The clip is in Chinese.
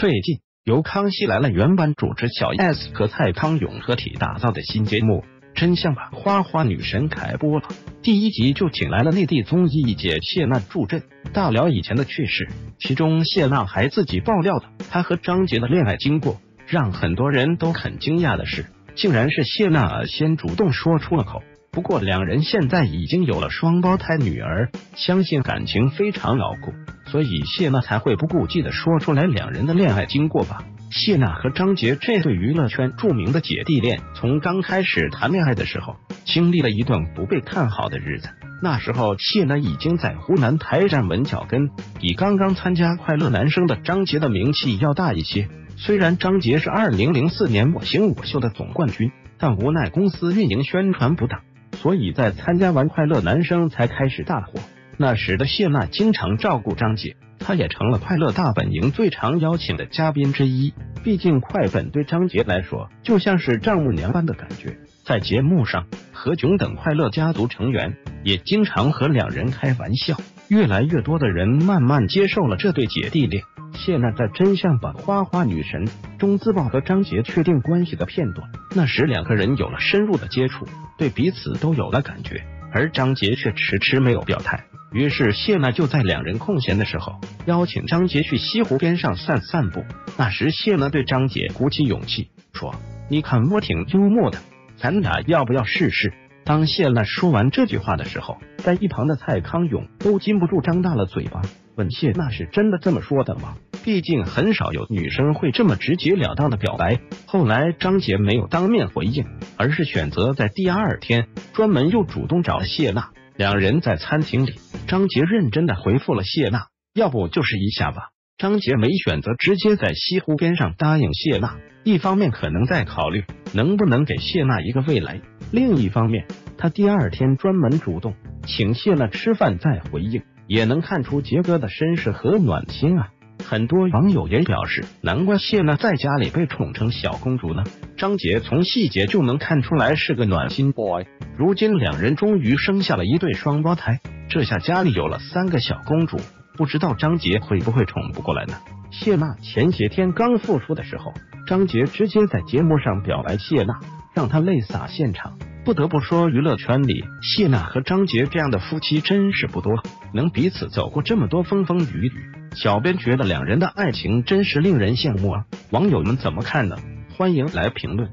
最近由康熙来了原版主持小 S 和蔡康永合体打造的新节目《真相吧花花女神》开播了。第一集就请来了内地综艺一姐谢娜助阵，大聊以前的趣事。其中谢娜还自己爆料的她和张杰的恋爱经过，让很多人都很惊讶的是，竟然是谢娜先主动说出了口。不过两人现在已经有了双胞胎女儿，相信感情非常牢固，所以谢娜才会不顾忌的说出来两人的恋爱经过吧。谢娜和张杰这对娱乐圈著名的姐弟恋，从刚开始谈恋爱的时候，经历了一段不被看好的日子。那时候谢娜已经在湖南台站稳脚跟，比刚刚参加快乐男声的张杰的名气要大一些。虽然张杰是二零零四年我型我秀的总冠军，但无奈公司运营宣传不当。所以在参加完快乐男声才开始大火，那时的谢娜经常照顾张杰，她也成了快乐大本营最常邀请的嘉宾之一。毕竟快本对张杰来说就像是丈母娘般的感觉。在节目上，何炅等快乐家族成员也经常和两人开玩笑。越来越多的人慢慢接受了这对姐弟恋。谢娜在《真相版花花女神》中自曝和张杰确定关系的片段，那时两个人有了深入的接触，对彼此都有了感觉，而张杰却迟迟没有表态。于是谢娜就在两人空闲的时候邀请张杰去西湖边上散散步。那时谢娜对张杰鼓起勇气说：“你看我挺幽默的，咱俩要不要试试？”当谢娜说完这句话的时候，在一旁的蔡康永都禁不住张大了嘴巴，问谢娜是真的这么说的吗？毕竟很少有女生会这么直截了当的表白。后来张杰没有当面回应，而是选择在第二天专门又主动找谢娜。两人在餐厅里，张杰认真的回复了谢娜：“要不就试一下吧。”张杰没选择直接在西湖边上答应谢娜，一方面可能在考虑能不能给谢娜一个未来。另一方面，他第二天专门主动请谢娜吃饭再回应，也能看出杰哥的绅士和暖心啊！很多网友也表示，难怪谢娜在家里被宠成小公主呢。张杰从细节就能看出来是个暖心 boy。如今两人终于生下了一对双胞胎，这下家里有了三个小公主，不知道张杰会不会宠不过来呢？谢娜前些天刚复出的时候，张杰直接在节目上表白谢娜。让她泪洒现场。不得不说，娱乐圈里谢娜和张杰这样的夫妻真是不多，能彼此走过这么多风风雨雨。小编觉得两人的爱情真是令人羡慕啊！网友们怎么看呢？欢迎来评论。